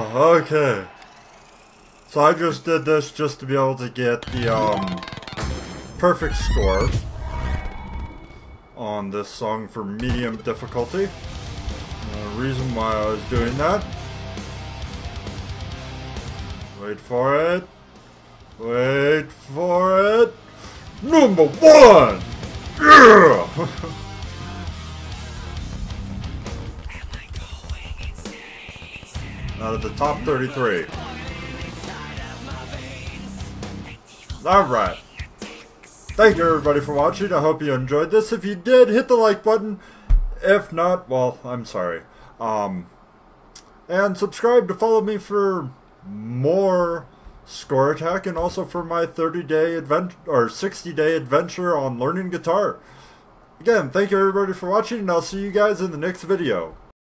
Okay. So I just did this just to be able to get the um, perfect score on this song for medium difficulty. The reason why I was doing that. Wait for it. Wait for it. Number one! Yeah! Out of the top 33. Alright. Thank you everybody for watching. I hope you enjoyed this. If you did, hit the like button. If not, well, I'm sorry. Um, and subscribe to follow me for more score attack and also for my 30 day advent or 60 day adventure on learning guitar. Again, thank you everybody for watching and I'll see you guys in the next video.